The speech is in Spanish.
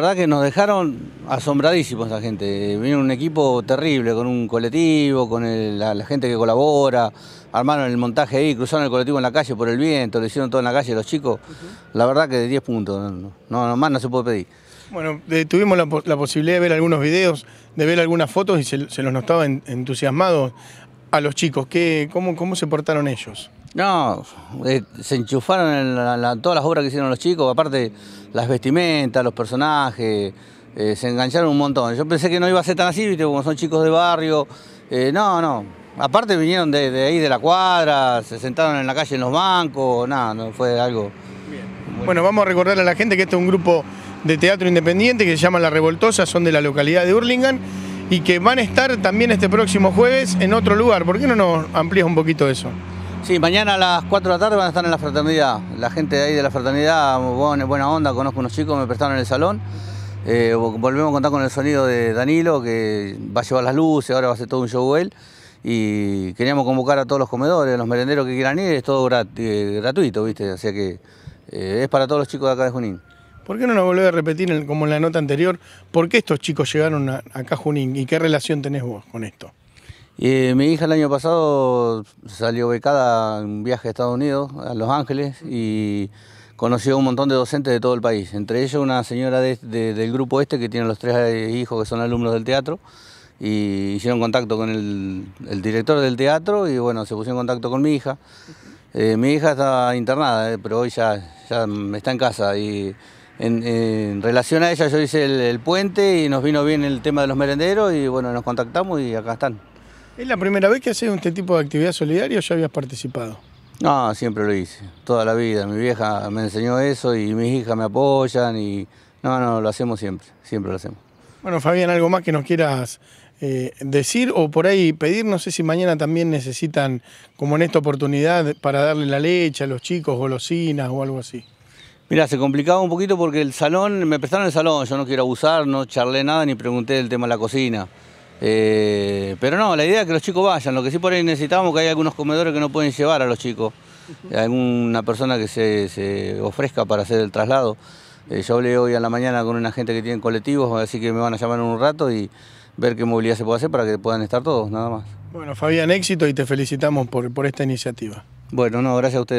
verdad que nos dejaron asombradísimos esa gente. Vino un equipo terrible, con un colectivo, con el- la, la gente que colabora, armaron el montaje ahí, cruzaron el colectivo en la calle por el viento, lo hicieron todo en la calle los chicos. La verdad que de 10 puntos, no, no, más no se puede pedir. Bueno, de- tuvimos la, po- la posibilidad de ver algunos videos, de ver algunas fotos y se, se los notaba en- entusiasmados a los chicos. ¿Qué, cómo, ¿Cómo se portaron ellos? No, eh, se enchufaron en la- la- todas las obras que hicieron los chicos, aparte las vestimentas, los personajes, eh, se engancharon un montón. Yo pensé que no iba a ser tan así, ¿viste? como son chicos de barrio. Eh, no, no. Aparte vinieron de, de ahí de la cuadra, se sentaron en la calle en los bancos, nada, no fue algo. Bueno, vamos a recordar a la gente que este es un grupo de teatro independiente que se llama La Revoltosa, son de la localidad de Hurlingham y que van a estar también este próximo jueves en otro lugar. ¿Por qué no nos amplías un poquito eso? Sí, mañana a las 4 de la tarde van a estar en la fraternidad. La gente de ahí de la fraternidad, buena, onda, conozco unos chicos, me prestaron en el salón. Eh, volvemos a contar con el sonido de Danilo, que va a llevar las luces, ahora va a hacer todo un show él. Y queríamos convocar a todos los comedores, los merenderos que quieran ir, es todo eh, gratuito, ¿viste? O sea que eh, es para todos los chicos de acá de Junín. ¿Por qué no nos volvés a repetir, como en la nota anterior, por qué estos chicos llegaron acá a Junín y qué relación tenés vos con esto? Eh, mi hija el año pasado salió becada en un viaje a Estados Unidos, a Los Ángeles, y conoció un montón de docentes de todo el país. Entre ellos una señora de- de- del grupo este que tiene los tres eh, hijos que son alumnos del teatro. Y hicieron contacto con el, el director del teatro y bueno, se pusieron en contacto con mi hija. Eh, mi hija está internada, eh, pero hoy ya, ya está en casa. Y en, en relación a ella yo hice el, el puente y nos vino bien el tema de los merenderos y bueno, nos contactamos y acá están. ¿Es la primera vez que haces este tipo de actividad solidaria o ya habías participado? No, siempre lo hice, toda la vida. Mi vieja me enseñó eso y mis hijas me apoyan y no, no, lo hacemos siempre, siempre lo hacemos. Bueno, Fabián, ¿algo más que nos quieras eh, decir o por ahí pedir? No sé si mañana también necesitan, como en esta oportunidad, para darle la leche a los chicos, golosinas o algo así. Mira, se complicaba un poquito porque el salón, me prestaron el salón, yo no quiero abusar, no charlé nada ni pregunté del tema de la cocina. Eh, pero no, la idea es que los chicos vayan, lo que sí por ahí necesitamos que hay algunos comedores que no pueden llevar a los chicos, alguna persona que se, se ofrezca para hacer el traslado. Eh, yo hablé hoy a la mañana con una gente que tiene colectivos, así que me van a llamar en un rato y ver qué movilidad se puede hacer para que puedan estar todos, nada más. Bueno, Fabián, éxito y te felicitamos por, por esta iniciativa. Bueno, no, gracias a ustedes.